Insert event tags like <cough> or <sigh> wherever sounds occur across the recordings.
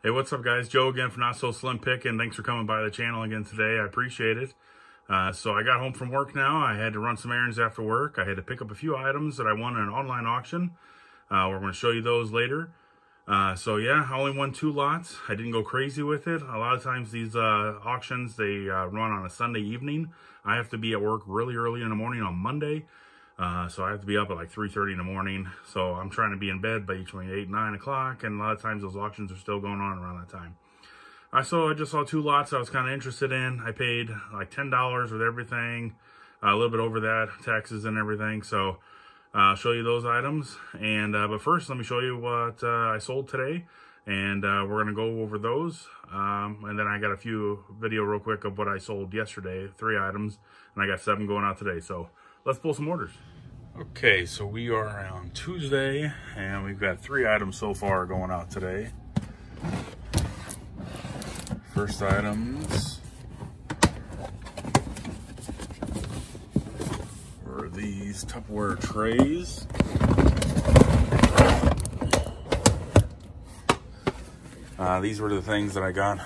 Hey, what's up guys? Joe again from Not So Slim Pick and thanks for coming by the channel again today. I appreciate it. Uh, so I got home from work now. I had to run some errands after work. I had to pick up a few items that I won in an online auction. Uh, we're going to show you those later. Uh, so yeah, I only won two lots. I didn't go crazy with it. A lot of times these uh, auctions, they uh, run on a Sunday evening. I have to be at work really early in the morning on Monday. Uh, so I have to be up at like 3.30 in the morning. So I'm trying to be in bed by between 8 9 o'clock. And a lot of times those auctions are still going on around that time. I saw, I just saw two lots I was kind of interested in. I paid like $10 with everything. Uh, a little bit over that, taxes and everything. So uh, I'll show you those items. And uh, But first, let me show you what uh, I sold today. And uh, we're going to go over those. Um, and then I got a few video real quick of what I sold yesterday. Three items. And I got seven going out today. So let's pull some orders. Okay, so we are on Tuesday, and we've got three items so far going out today. First items are these Tupperware trays. Uh, these were the things that I got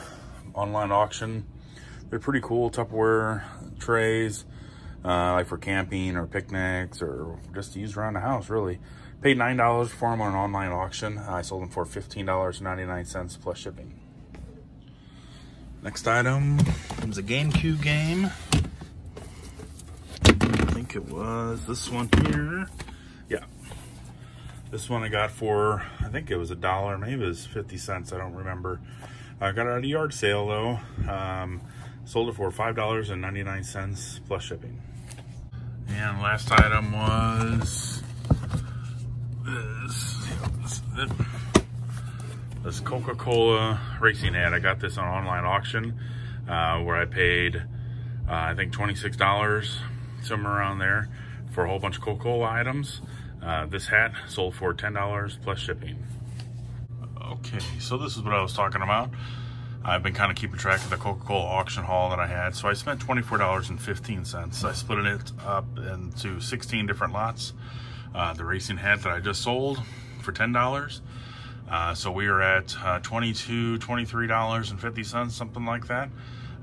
online auction. They're pretty cool Tupperware trays uh, like for camping or picnics or just to use around the house, really. Paid $9 for them on an online auction. I sold them for $15.99 plus shipping. Next item was a GameCube game. I think it was this one here. Yeah. This one I got for, I think it was a dollar, maybe it was 50 cents, I don't remember. I got it at a yard sale though. Um, sold it for $5.99 plus shipping. And last item was this, this, this Coca-Cola racing hat. I got this on online auction uh, where I paid, uh, I think $26, somewhere around there, for a whole bunch of Coca-Cola items. Uh, this hat sold for $10 plus shipping. Okay, so this is what I was talking about. I've been kind of keeping track of the Coca-Cola auction haul that I had. So I spent $24.15. I split it up into 16 different lots. Uh, the racing hat that I just sold for $10. Uh, so we are at uh, $22, $23.50, something like that.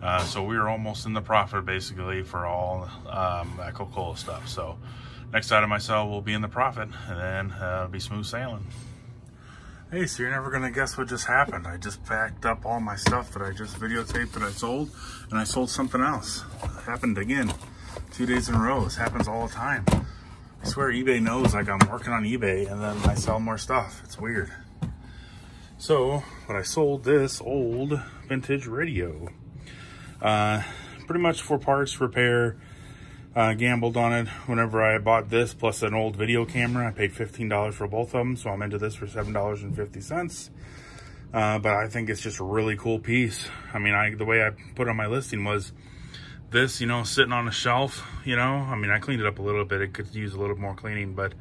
Uh, so we are almost in the profit basically for all um, that Coca-Cola stuff. So next item I sell will be in the profit and then uh, be smooth sailing. Hey, so you're never gonna guess what just happened. I just packed up all my stuff that I just videotaped that I sold, and I sold something else. It happened again, two days in a row. This happens all the time. I swear eBay knows like I'm working on eBay and then I sell more stuff. It's weird. So, but I sold this old vintage radio. Uh, pretty much for parts, repair, uh, gambled on it whenever I bought this plus an old video camera. I paid $15 for both of them, so I'm into this for $7.50. Uh, but I think it's just a really cool piece. I mean, I the way I put on my listing was this, you know, sitting on a shelf, you know. I mean, I cleaned it up a little bit. It could use a little more cleaning, but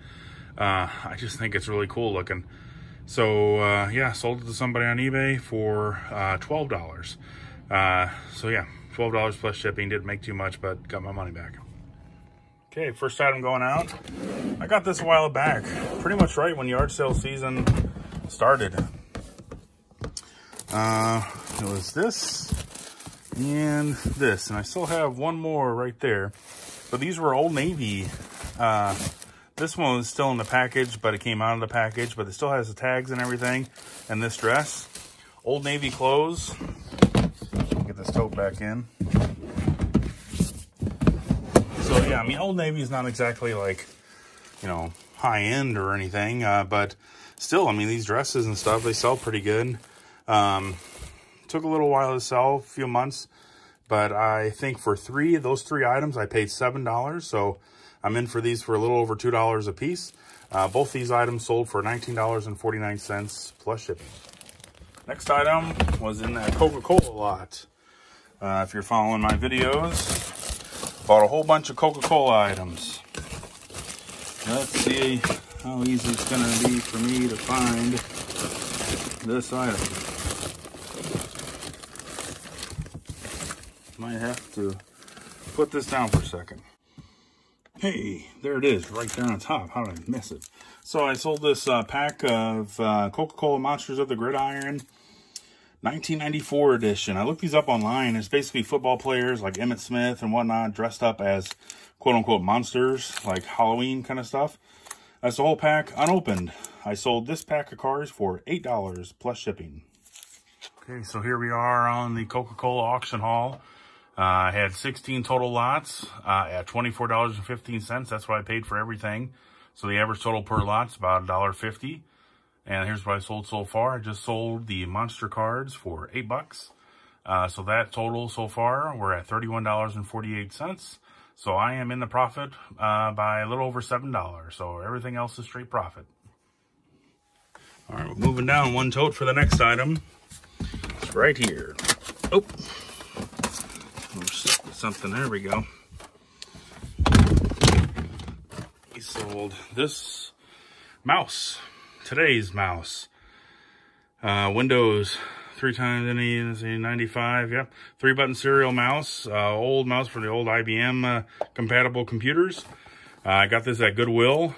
uh, I just think it's really cool looking. So, uh, yeah, sold it to somebody on eBay for uh, $12. Uh, so, yeah, $12 plus shipping. Didn't make too much, but got my money back. Okay, first item going out. I got this a while back, pretty much right when yard sale season started. Uh, it was this and this, and I still have one more right there. But these were Old Navy. Uh, this one was still in the package, but it came out of the package, but it still has the tags and everything. And this dress, Old Navy clothes. Get this tote back in yeah, I mean, Old Navy is not exactly like, you know, high end or anything, uh, but still, I mean, these dresses and stuff, they sell pretty good. Um, took a little while to sell, a few months, but I think for three of those three items, I paid $7. So I'm in for these for a little over $2 a piece. Uh, both these items sold for $19.49 plus shipping. Next item was in that Coca-Cola lot. Uh, if you're following my videos, Bought a whole bunch of Coca-Cola items. Let's see how easy it's going to be for me to find this item. Might have to put this down for a second. Hey, there it is, right there on top. How did I miss it? So I sold this uh, pack of uh, Coca-Cola Monsters of the Gridiron. 1994 edition. I looked these up online. It's basically football players like Emmitt Smith and whatnot dressed up as quote unquote monsters, like Halloween kind of stuff. That's the whole pack unopened. I sold this pack of cards for $8 plus shipping. Okay, so here we are on the Coca-Cola auction hall. Uh, I had 16 total lots uh, at $24.15. That's what I paid for everything. So the average total per lot is about $1.50. And here's what I sold so far. I just sold the monster cards for 8 bucks. Uh, so that total so far, we're at $31.48. So I am in the profit uh, by a little over $7. So everything else is straight profit. All right, we're moving down one tote for the next item. It's right here. Oh, something. There we go. He sold this mouse, today's mouse. Uh, Windows three times any 95 yep three button serial mouse uh, old mouse for the old IBM uh, compatible computers. Uh, I got this at Goodwill.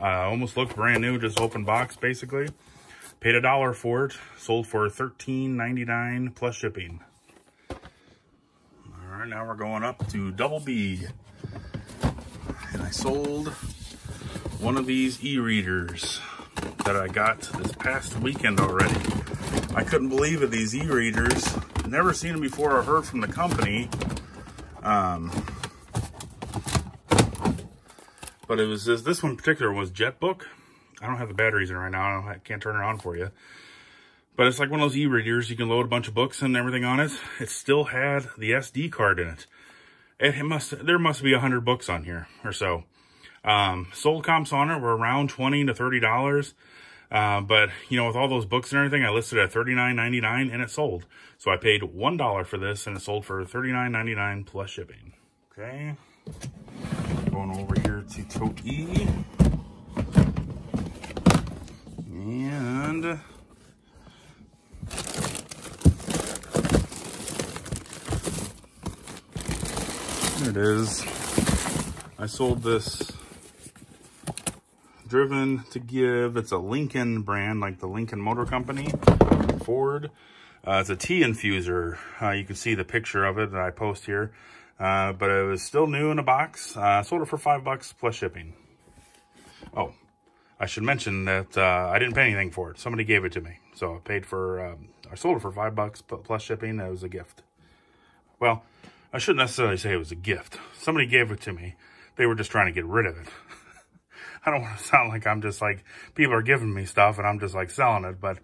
Uh, almost looked brand new just open box basically. Paid a dollar for it sold for $13.99 plus shipping. All right now we're going up to double B. And I sold one of these e-readers that I got this past weekend already I couldn't believe it. These e-readers, never seen them before or heard from the company. Um, but it was this, this one in particular was JetBook. I don't have the batteries in right now. I, can't turn it on for you. But it's like one of those e-readers. You can load a bunch of books and everything on it. It still had the SD card in it. It, must there must be a hundred books on here or so. Um, sold comps on it were around twenty to thirty dollars. Uh, but, you know, with all those books and everything, I listed at $39.99 and it sold. So I paid $1 for this and it sold for $39.99 plus shipping. Okay. Going over here to Toki. And... There it is. I sold this driven to give. It's a Lincoln brand, like the Lincoln Motor Company, Ford. Uh, it's a tea infuser. Uh, you can see the picture of it that I post here. Uh, but it was still new in a box. Uh, sold it for five bucks plus shipping. Oh, I should mention that uh, I didn't pay anything for it. Somebody gave it to me. So I paid for, um, I sold it for five bucks plus shipping. That was a gift. Well, I shouldn't necessarily say it was a gift. Somebody gave it to me. They were just trying to get rid of it. <laughs> I don't <laughs> want to sound like I'm just like, people are giving me stuff and I'm just like selling it, but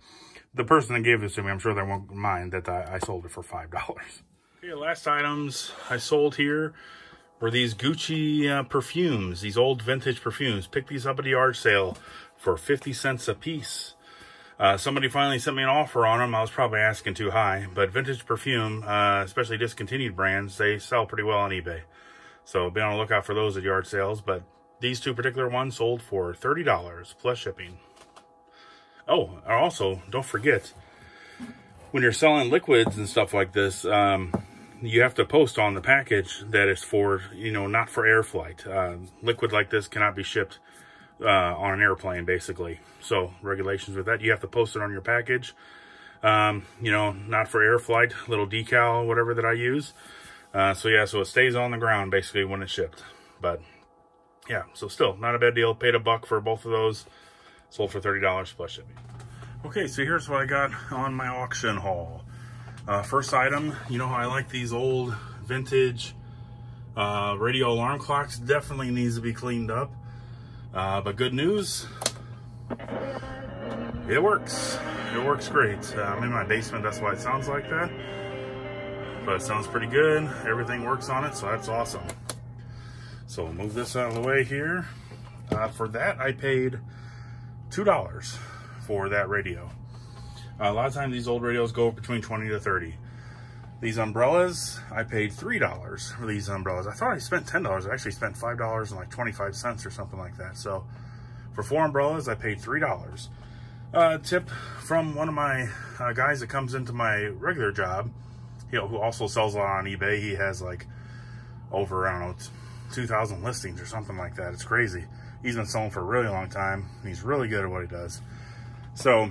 the person that gave this to me, I'm sure they won't mind that I, I sold it for $5. Okay, last items I sold here were these Gucci uh, perfumes, these old vintage perfumes. Picked these up at the yard sale for 50 cents a piece. Uh, somebody finally sent me an offer on them. I was probably asking too high, but vintage perfume, uh, especially discontinued brands, they sell pretty well on eBay. So be on the lookout for those at yard sales, but these two particular ones sold for $30 plus shipping. Oh, also, don't forget, when you're selling liquids and stuff like this, um, you have to post on the package that it's for, you know, not for air flight. Uh, liquid like this cannot be shipped uh, on an airplane, basically. So, regulations with that, you have to post it on your package. Um, you know, not for air flight, little decal, whatever that I use. Uh, so, yeah, so it stays on the ground, basically, when it's shipped. But yeah, so still not a bad deal. Paid a buck for both of those. Sold for $30 plus shipping. Okay, so here's what I got on my auction haul. Uh, first item, you know I like these old vintage uh, radio alarm clocks. Definitely needs to be cleaned up. Uh, but good news, it works. It works great. Uh, I'm in my basement, that's why it sounds like that. But it sounds pretty good. Everything works on it, so that's awesome. So we'll move this out of the way here. Uh, for that, I paid $2 for that radio. Uh, a lot of times these old radios go between 20 to 30. These umbrellas, I paid $3 for these umbrellas. I thought I spent $10. I actually spent $5 and like 25 cents or something like that. So for four umbrellas, I paid $3. Uh, tip from one of my uh, guys that comes into my regular job, you know, who also sells a lot on eBay. He has like over, I don't know, 2,000 listings or something like that. It's crazy. He's been selling for a really long time. He's really good at what he does. So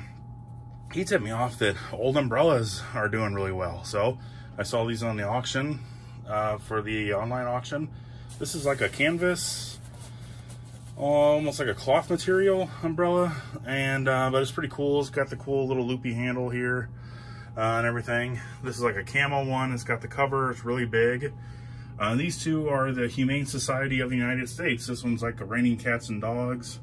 he tipped me off that old umbrellas are doing really well. So I saw these on the auction uh, for the online auction. This is like a canvas, almost like a cloth material umbrella, and uh, but it's pretty cool. It's got the cool little loopy handle here uh, and everything. This is like a camo one. It's got the cover. It's really big. Uh, these two are the Humane Society of the United States. This one's like a Raining Cats and Dogs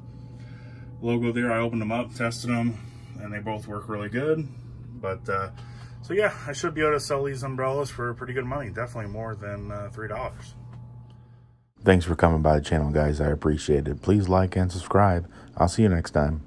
logo there. I opened them up, tested them, and they both work really good. But, uh, so yeah, I should be able to sell these umbrellas for pretty good money. Definitely more than uh, $3. Thanks for coming by the channel, guys. I appreciate it. Please like and subscribe. I'll see you next time.